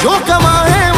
जो कमा है